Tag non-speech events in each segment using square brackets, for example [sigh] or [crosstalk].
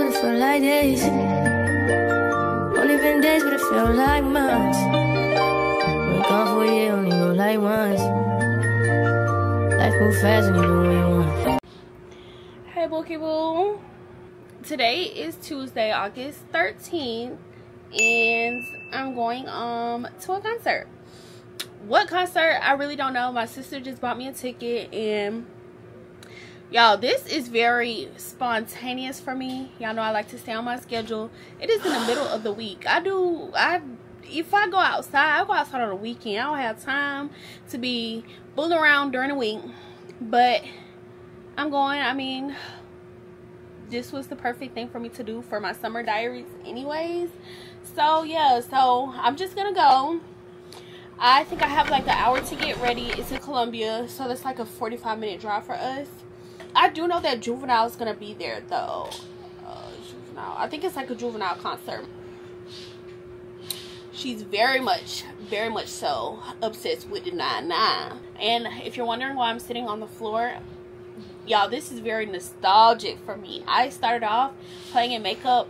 It feel like days. Only been days, but it feel like months. Gone for a year, only go like once. Life move fast when you do what you want. Hey Bookie Boo. Today is Tuesday, August 13th, and I'm going um to a concert. What concert? I really don't know. My sister just bought me a ticket and y'all this is very spontaneous for me. Y'all know i like to stay on my schedule. It is in the middle of the week. I do i if i go outside i go outside on the weekend. I don't have time to be fooling around during the week but i'm going. I mean this was the perfect thing for me to do for my summer diaries anyways. So yeah so i'm just gonna go i think i have like an hour to get ready it's in columbia so that's like a 45 minute drive for us I do know that Juvenile is gonna be there though. Uh, juvenile. I think it's like a Juvenile concert. She's very much, very much so obsessed with the nine nine. And if you're wondering why I'm sitting on the floor, y'all, this is very nostalgic for me. I started off playing in makeup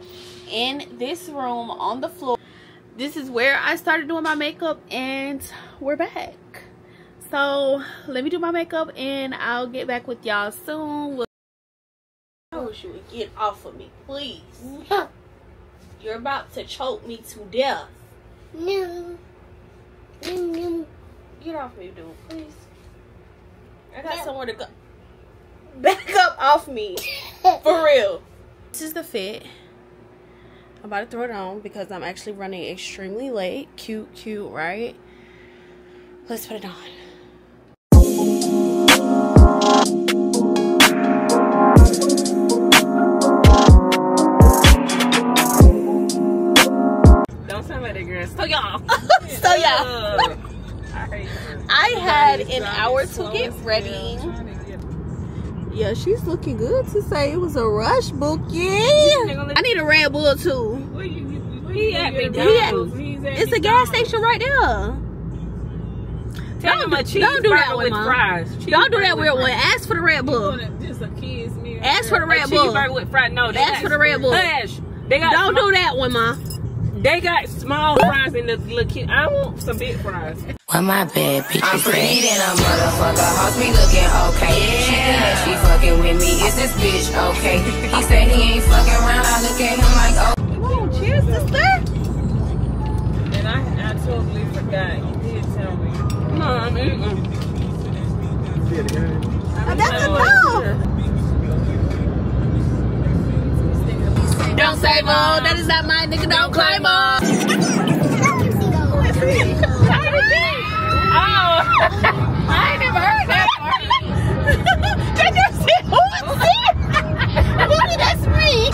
in this room on the floor. This is where I started doing my makeup, and we're back. So let me do my makeup and i'll get back with y'all soon i wish you would get off of me please. You're about to choke me to death. No. No. get off me dude please. I got somewhere to go. Back up off me. [laughs] For real. This is the fit about to throw it on because i'm actually running extremely late cute cute right let's put it on Don't sound like that girl. [laughs] So y'all. so y'all. [laughs] I had an hour to get ready. Yeah, she's looking good to say it was a rush booking. I need a Red Bull too. He at He at- McDonald's. It's a gas station right there. Tell Don't him a do- don't do that with mom. fries. Cheese don't do that weird one. Ask for the Red Bull. Just a kid's meal. Ask for the A Red Bull. cheeseburger with fries. No, they Ask for the Red Bull. Hush. They got Don't small, do that one, ma. They got small fries in the little kid. I want some big fries. Why my bad bitch I'm is pretty than a motherfucker, hoes be looking okay. She think that she fucking with me, is this bitch okay? He said he ain't fucking around, I look at him like, oh. Come on, cheers, sister. And I, I totally forgot. You did tell me. No, I mean, mm. Don't say more. That is not my nigga. Don't claim more. [laughs] Oh! I ain't never heard that part. [laughs] Did you see who is it? Who that's me?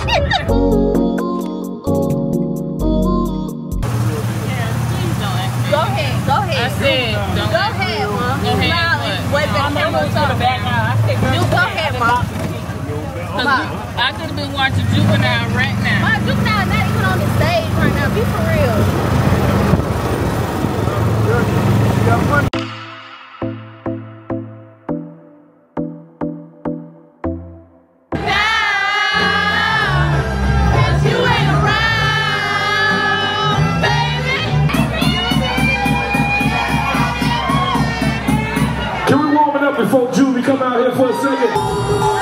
Go ahead. Go ahead. I said, Go ahead, mom. Go ahead. Smile what? and wave the I'm camera to the back now. I said, You go ahead, mom. Cause I could have been watching Juvenile right now. My juvenile not even on the stage right now. Be for real. Baby! Can we warm it up before Julie come out here for a second?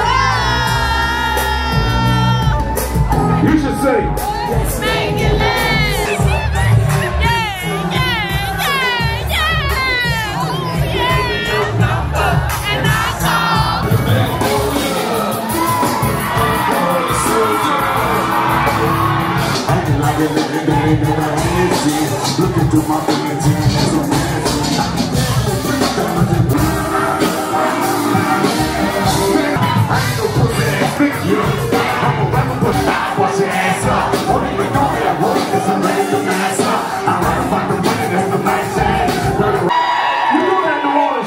You should say, Acting like a living day, never had it. Looking through my friends and there's a man. I ain't no pussy ass bitch, you know.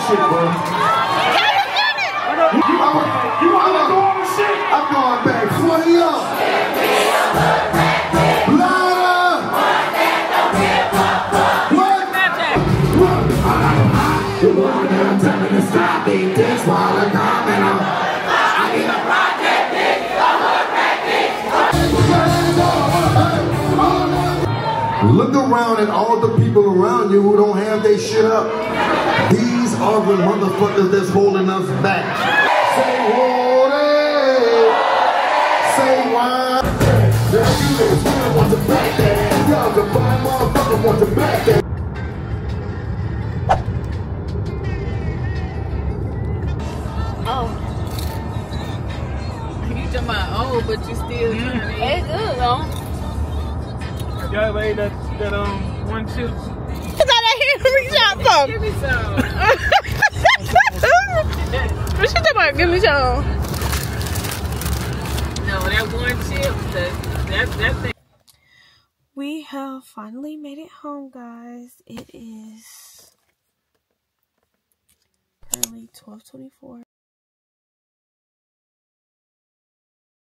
shit, bro. I'm, going back Look, to Look around at all the people around you who don't have their shit up. These are the motherfuckers that's holding us back. Say what? Say why? Girl, you niggas really want to back that. Y'all the fine motherfucker want to back that. Oh, You talking about old, but you still trying to eat. it's good though. Y'all ever that, that um, one chip? Reach out from. Give me some. [laughs] What you talking about? Give me some. No, that one chip, that, that, that thing. We have finally made it home, guys. It is currently twelve twenty four.